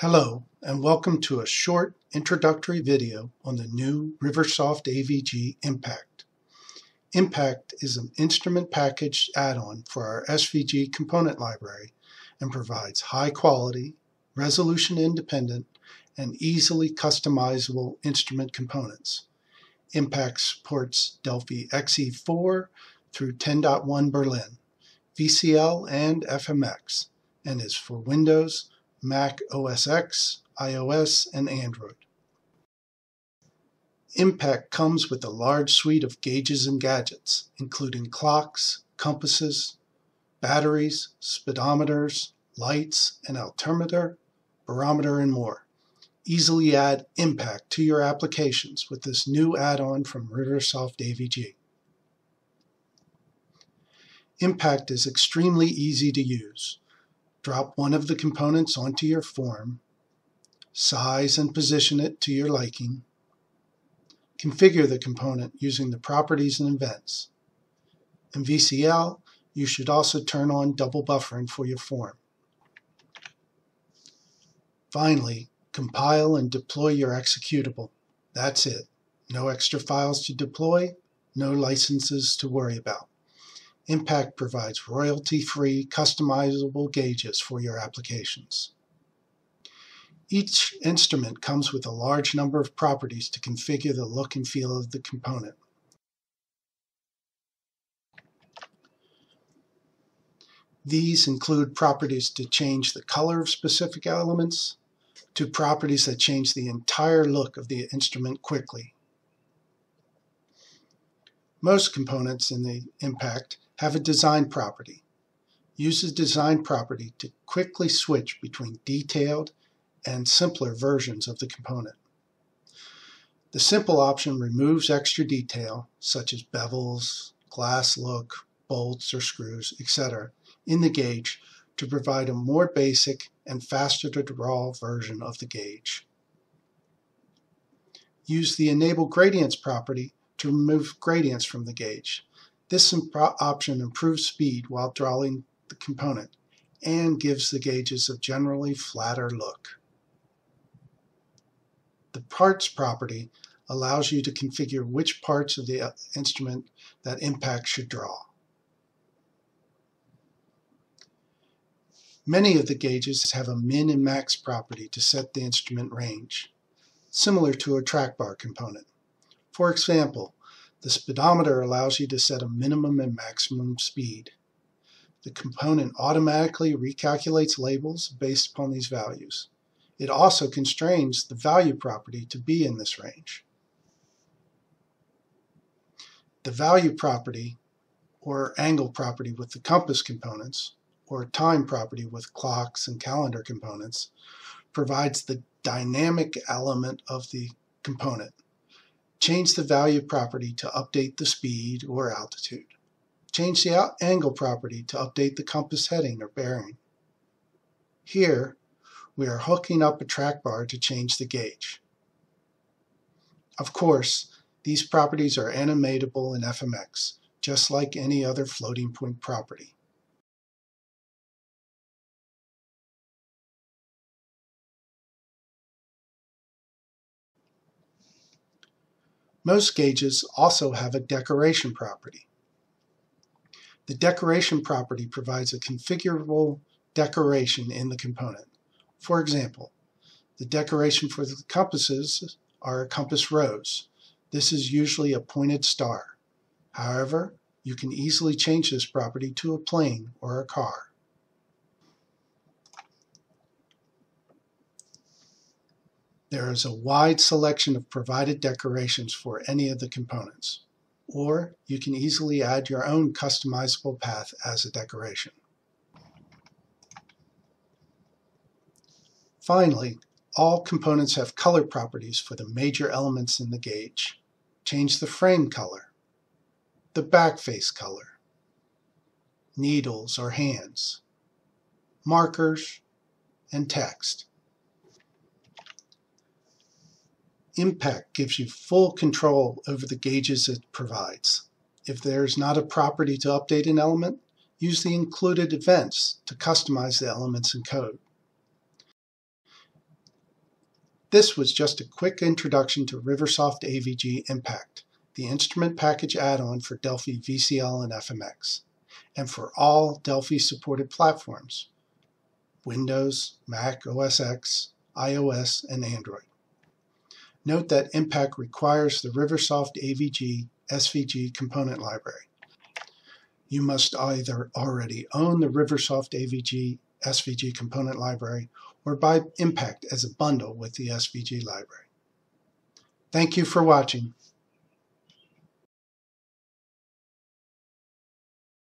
Hello, and welcome to a short introductory video on the new Riversoft AVG Impact. Impact is an instrument package add-on for our SVG component library and provides high quality, resolution independent, and easily customizable instrument components. Impact supports Delphi XE4 through 10.1 Berlin, VCL, and FMX, and is for Windows, Mac OS X, iOS, and Android. Impact comes with a large suite of gauges and gadgets, including clocks, compasses, batteries, speedometers, lights, an altimeter, barometer, and more. Easily add Impact to your applications with this new add-on from Riversoft AVG. Impact is extremely easy to use. Drop one of the components onto your form, size and position it to your liking, configure the component using the properties and events. In VCL, you should also turn on double buffering for your form. Finally, compile and deploy your executable. That's it. No extra files to deploy, no licenses to worry about. Impact provides royalty-free, customizable gauges for your applications. Each instrument comes with a large number of properties to configure the look and feel of the component. These include properties to change the color of specific elements, to properties that change the entire look of the instrument quickly. Most components in the Impact have a design property. Use the design property to quickly switch between detailed and simpler versions of the component. The simple option removes extra detail, such as bevels, glass look, bolts or screws, etc., in the gauge to provide a more basic and faster to draw version of the gauge. Use the Enable Gradients property to remove gradients from the gauge. This option improves speed while drawing the component and gives the gauges a generally flatter look. The Parts property allows you to configure which parts of the uh, instrument that impact should draw. Many of the gauges have a min and max property to set the instrument range, similar to a track bar component. For example, the speedometer allows you to set a minimum and maximum speed. The component automatically recalculates labels based upon these values. It also constrains the value property to be in this range. The value property, or angle property with the compass components, or time property with clocks and calendar components, provides the dynamic element of the component. Change the value property to update the speed or altitude. Change the angle property to update the compass heading or bearing. Here, we are hooking up a track bar to change the gauge. Of course, these properties are animatable in FMX, just like any other floating point property. Most gauges also have a decoration property. The decoration property provides a configurable decoration in the component. For example, the decoration for the compasses are compass rose. This is usually a pointed star. However, you can easily change this property to a plane or a car. There is a wide selection of provided decorations for any of the components, or you can easily add your own customizable path as a decoration. Finally, all components have color properties for the major elements in the gauge. Change the frame color, the back face color, needles or hands, markers, and text. Impact gives you full control over the gauges it provides. If there's not a property to update an element, use the included events to customize the elements in code. This was just a quick introduction to Riversoft AVG Impact, the instrument package add-on for Delphi VCL and FMX, and for all Delphi supported platforms, Windows, Mac OS X, iOS, and Android. Note that Impact requires the Riversoft AVG SVG component library. You must either already own the Riversoft AVG SVG component library or buy Impact as a bundle with the SVG library. Thank you for watching.